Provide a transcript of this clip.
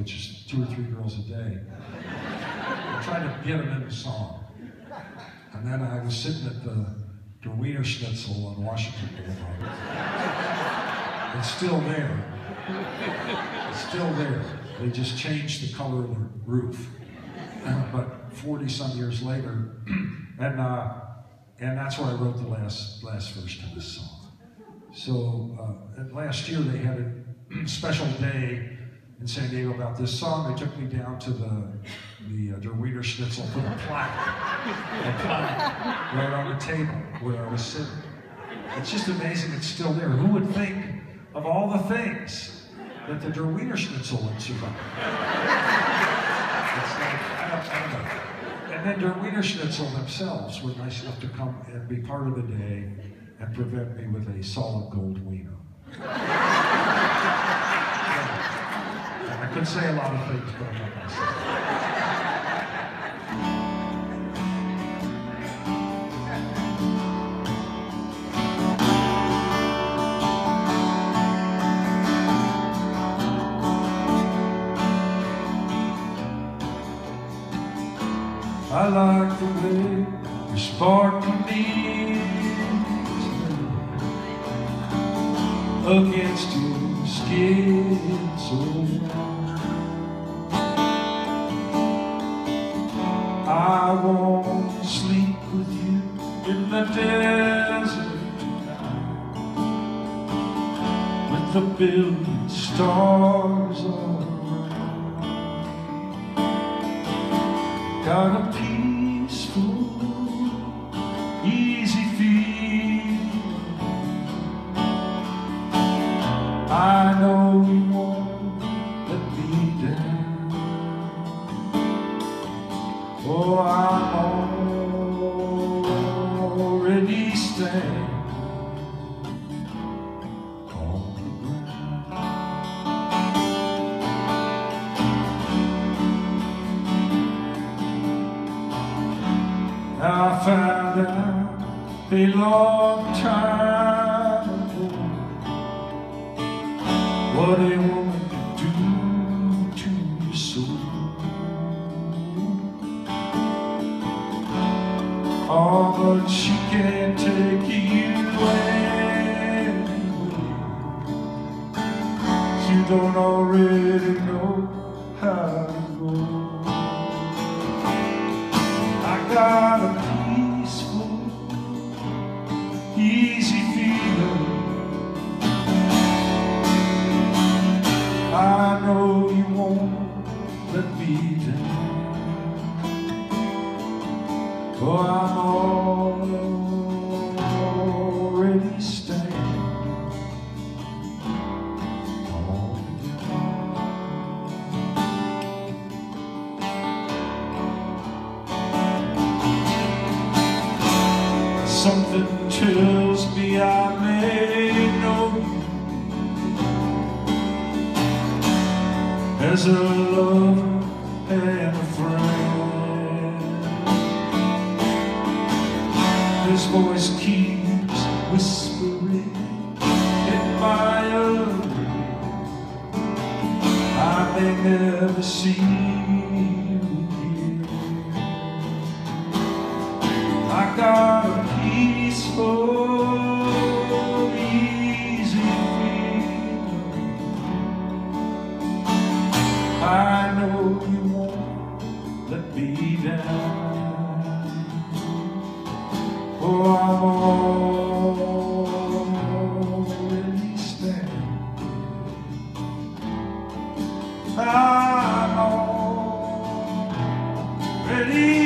which is two or three girls a day. I tried to get them in the song. And then I was sitting at the Der Wienerschnitzel on Washington Boulevard. It's still there. It's still there. They just changed the color of the roof. but 40 some years later, and uh, and that's where I wrote the last last verse to this song. So uh, last year they had a special day in San Diego about this song. They took me down to the the uh, Der Wienerschnitzel, put a plaque, right on the table where I was sitting. It's just amazing it's still there. Who would think of all the things that the Der Wienerschnitzel would survive? It's like, I don't, I don't. And then Der Wienerschnitzel themselves were nice enough to come and be part of the day and prevent me with a solid gold wiener. I say a lot of things, but I'm not going to say. I like the way you spark me against your skin so a billion stars around. Got a peaceful, easy feeling. I know you won't let me down. Oh, I'm already standing I found out a long time ago what a woman can do to your soul. Oh, but she can't take you anywhere. You don't already know how to go. I got Something tells me I may know you as a lover and a friend. His voice keeps whispering in my ear. I may never see let me down. Oh, I'm already standing. I'm already